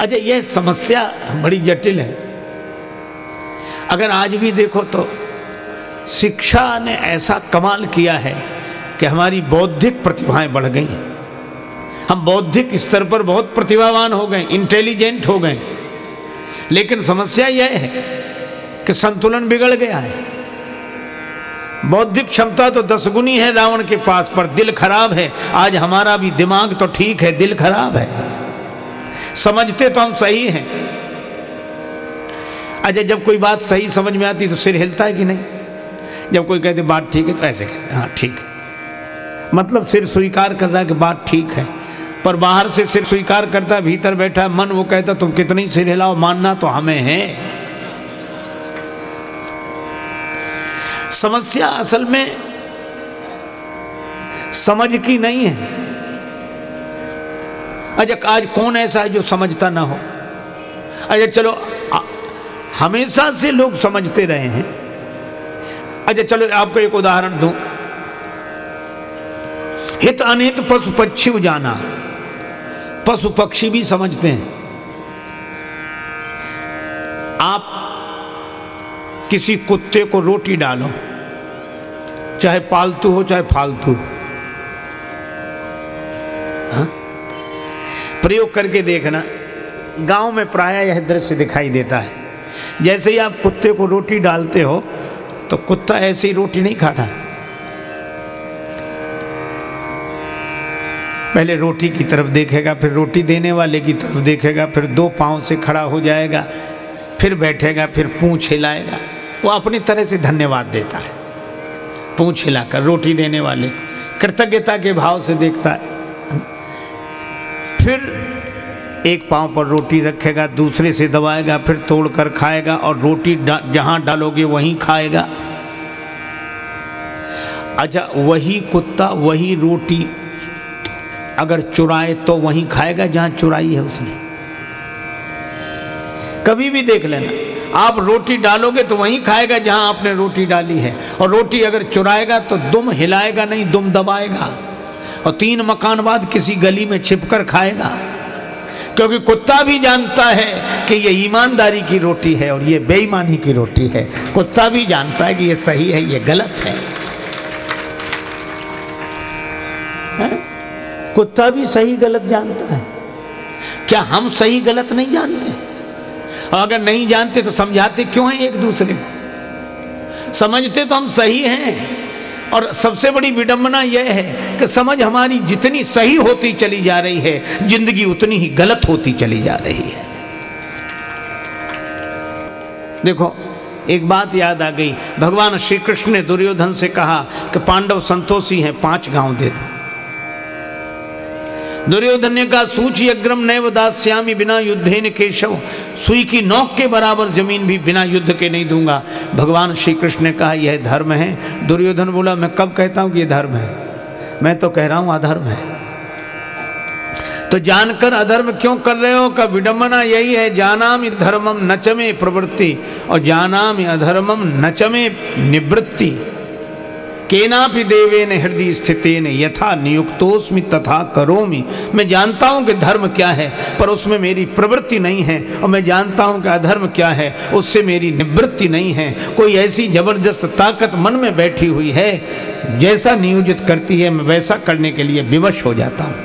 अच्छा यह समस्या बड़ी जटिल है। अगर आज भी देखो तो शिक्षा ने ऐसा कमाल किया है कि हमारी बौद्धिक प्रतिभाएँ बढ़ गई। हैं हम बौद्धिक स्तर पर बहुत प्रतिभावान हो गए इंटेलिजेंट हो गए। लेकिन समस्या यह है कि संतुलन बिगड़ गया है। बौद्धिक क्षमता तो दस गुनी है रावण के पास पर, दिल खराब है। आज हमारा भी दिमाग तो ठीक है, दिल खराब है। समझते तो हम सही हैं। अच्छा जब कोई बात सही समझ में आती तो सिर हिलता है कि नहीं? जब कोई कहते बात ठीक है तो ऐसे कहते हाँ ठीक मतलब सिर स्वीकार कर रहा है कि बात ठीक है, पर बाहर से सिर स्वीकार करता, भीतर बैठा, मन वो कहता, तुम कितनी सिर हिलाओ, मानना तो हमें है। समस्या असल में समझ की नहीं है। अच्छा आज कौन ऐसा है जो समझता ना हो? अच्छा चलो हमेशा से लोग समझते रहे हैं। अच्छा चलो, आपको एक उदाहरण दूँ। हित अनहित पशु पक्षी जाना पशु पक्षी भी समझते हैं। आप किसी कुत्ते को रोटी डालो, चाहे पालतू हो, चाहे फालतू। हाँ? प्रयोग करके देखना। गाँव में प्राय यह दृश्य दिखाई देता है। जैसे ही आप कुत्ते को रोटी डालते हो तो कुत्ता ऐसी रोटी नहीं खाता। पहले रोटी की तरफ़ देखेगा, फिर रोटी देने वाले की तरफ़ देखेगा, फिर दो पाँव से खड़ा हो जाएगा, फिर बैठेगा, फिर पूंछ हिलाएगा। वो अपनी तरह से धन्यवाद देता है। पूंछ हिलाकर रोटी देने वाले को, कृतज्ञता के भाव से देखता है। फिर एक पाँव पर रोटी रखेगा दूसरे से दबाएगा फिर तोड़कर खाएगा और रोटी डा, जहाँ डालोगे वहीं खाएगा। अच्छा वही कुत्ता वही रोटी अगर चुराए तो वहीं खाएगा जहाँ चुराई है उसने। कभी भी देख लेना आप रोटी डालोगे तो वहीं खाएगा जहाँ आपने रोटी डाली है। और रोटी अगर चुराएगा तो दुम हिलाएगा नहीं दुम दबाएगा। और तीन मकान बाद किसी गली में छिपकर खाएगा। क्योंकि कुत्ता भी जानता है कि ये ईमानदारी की रोटी है और ये बेईमानी की रोटी है। कुत्ता भी जानता है कि ये सही है ये गलत है, है? कुत्ता भी सही गलत जानता है। क्या हम सही गलत नहीं जानते? और अगर नहीं जानते तो समझाते क्यों हैं एक दूसरे को? समझते तो हम सही हैं। और सबसे बड़ी विडंबना यह है कि समझ हमारी जितनी सही होती चली जा रही है, ज़िंदगी उतनी ही गलत होती चली जा रही है। देखो, एक बात याद आ गई। भगवान श्री कृष्ण ने दुर्योधन से कहा कि पांडव संतोषी हैं, पाँच गाँव दे दो। दुर्योधन ने कहा, सूची अग्रम नैव दास्यामी बिना युद्धे न केशव। सुई की नौक के बराबर ज़मीन भी बिना युद्ध के नहीं दूँगा। भगवान श्री कृष्ण ने कहा, यह धर्म है। दुर्योधन बोला, मैं कब कहता हूँ कि यह धर्म है? मैं तो कह रहा हूँ अधर्म है। तो जानकर अधर्म क्यों कर रहे हो? का विडंबना यही है, जानाम धर्मम नचमे प्रवृत्ति, और जानाम अधर्मम नचमे निवृत्ति। केनापि देवेन हृदय स्थितेन यथा नियुक्तोस्मि तथा करोमि। मैं जानता हूँ कि धर्म क्या है, पर उसमें मेरी प्रवृत्ति नहीं है, और मैं जानता हूँ कि अधर्म क्या है, उससे मेरी निवृत्ति नहीं है। कोई ऐसी ज़बरदस्त ताकत मन में बैठी हुई है, जैसा नियोजित करती है, मैं वैसा करने के लिए विवश हो जाता हूँ।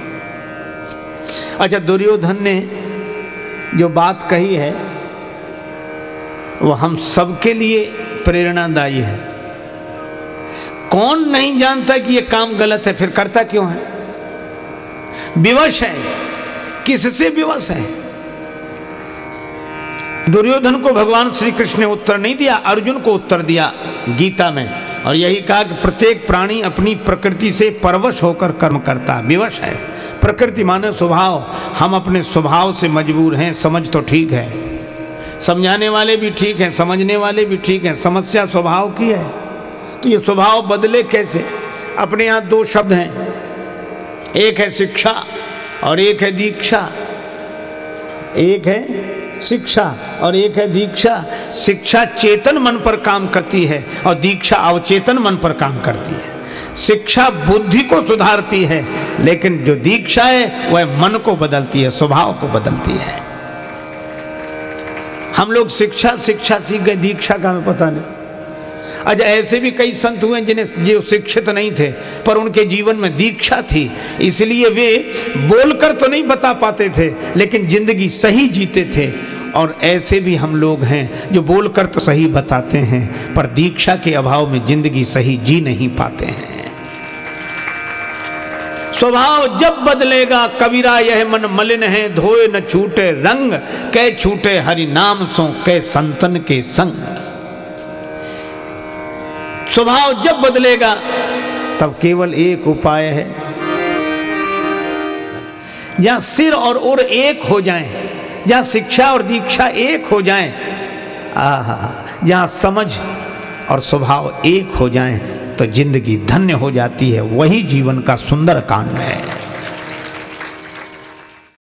अच्छा दुर्योधन ने जो बात कही है, वो हम सबके लिए प्रेरणादायी है। कौन नहीं जानता कि ये काम गलत है, फिर करता क्यों है? विवश है। किससे विवश है? दुर्योधन को भगवान श्री कृष्ण ने उत्तर नहीं दिया, अर्जुन को उत्तर दिया गीता में, और यही कहा कि प्रत्येक प्राणी अपनी प्रकृति से परवश होकर कर्म करता विवश है। प्रकृति माने स्वभाव। हम अपने स्वभाव से मजबूर हैं, समझ तो ठीक है। समझाने वाले भी ठीक हैं, समझने वाले भी ठीक हैं, समस्या स्वभाव की है। तो ये स्वभाव बदले कैसे? अपने यहाँ दो शब्द हैं। एक है शिक्षा और एक है दीक्षा। एक है शिक्षा और एक है दीक्षा। शिक्षा चेतन मन पर काम करती है और दीक्षा अवचेतन मन पर काम करती है। शिक्षा बुद्धि को सुधारती है, लेकिन जो दीक्षा है, वह मन को बदलती है, स्वभाव को बदलती है। हम लोग शिक्षा शिक्षा सीख गए, दीक्षा का हमें पता नहीं। अच्छा ऐसे भी कई संत हुए जिन्हें जो शिक्षित नहीं थे, पर उनके जीवन में दीक्षा थी। इसलिए वे बोलकर तो नहीं बता पाते थे, लेकिन ज़िंदगी सही जीते थे। और ऐसे भी हम लोग हैं जो बोलकर तो सही बताते हैं, पर दीक्षा के अभाव में ज़िंदगी सही जी नहीं पाते हैं। स्वभाव जब बदलेगा कबीरा यह मन मलिन है, धोए न छूटे रंग कै छूटे हरि नाम सो कै संतन के संग। स्वभाव जब बदलेगा, तब केवल एक उपाय है। या सिर और उर एक हो जाए जहाँ शिक्षा और दीक्षा एक हो जाए, आहा जहाँ समझ और स्वभाव एक हो जाए तो ज़िंदगी धन्य हो जाती है। वही जीवन का सुंदर कांड है।